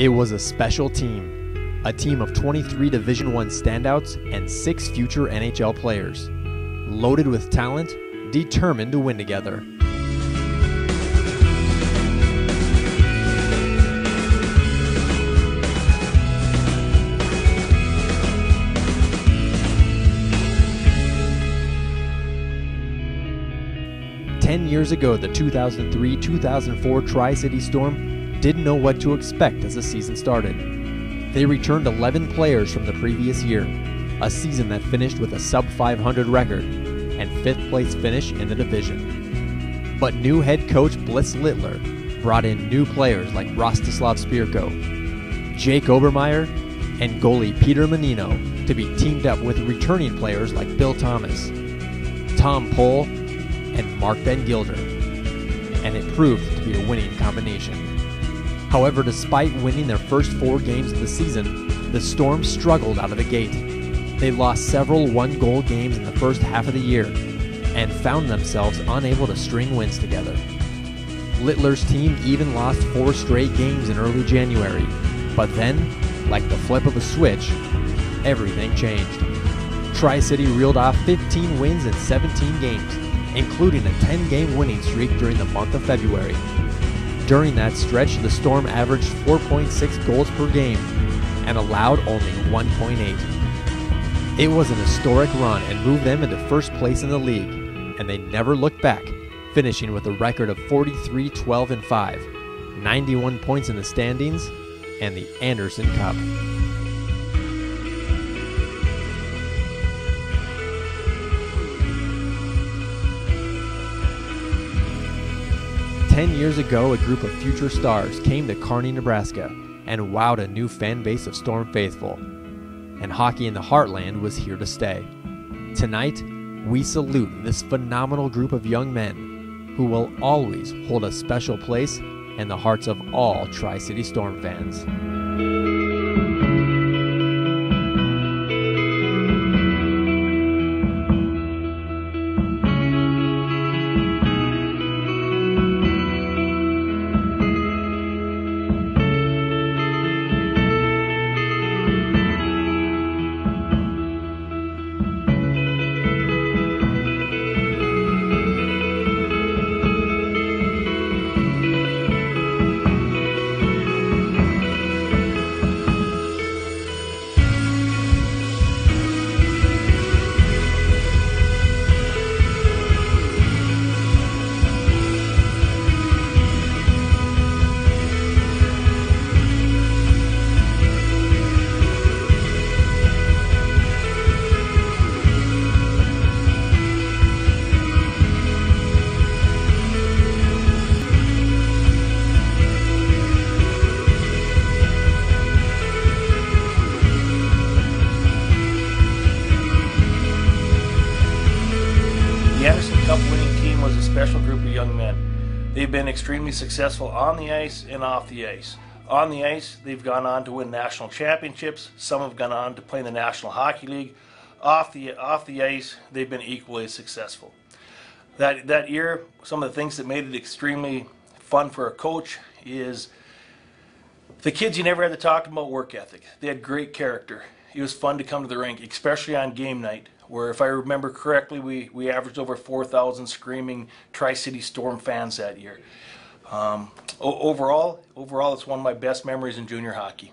It was a special team, a team of 23 Division 1 standouts and 6 future NHL players, loaded with talent, determined to win together. Ten years ago, the 2003 2004 Tri City Storm didn't know what to expect as the season started. They returned 11 players from the previous year, a season that finished with a sub 500 record and fifth place finish in the division. But new head coach Bliss Littler brought in new players like Rastislav Spirko, Jake Obermeyer, and goalie Peter Mannino to be teamed up with returning players like Bill Thomas, Tom Pohl, and Mark Van Guilder, and it proved to be a winning combination. However, despite winning their first four games of the season, the Storm struggled out of the gate. They lost several one goal games in the first half of the year and found themselves unable to string wins together. Littler's team even lost four straight games in early January, but then, like the flip of a switch, everything changed. Tri City reeled off 15 wins in 17 games including a 10 game winning streak during the month of February. During that stretch, the Storm averaged 4.6 goals per game and allowed only 1.8. It was an historic run and moved them into first place in the league, and they never looked back, finishing with a record of 43 12 and 5, 91 points in the standings, and the Anderson Cup. Ten years ago, a group of future stars came to Kearney, Nebraska, and wowed a new fan base of Storm faithful. And hockey in the heartland was here to stay. Tonight, we salute this phenomenal group of young men who will always hold a special place in the hearts of all Tri City Storm fans. Young men. They've been extremely successful on the ice and off the ice. On the ice, they've gone on to win national championships. Some have gone on to play in the National Hockey League. Off the off the ice, they've been equally successful. That that year, some of the things that made it extremely fun for a coach is the kids you never had to talk about work ethic. They had great character. It was fun to come to the rink, especially on game night, where if I remember correctly, we, we averaged over 4,000 screaming Tri-City Storm fans that year. Um, overall, overall, it's one of my best memories in junior hockey.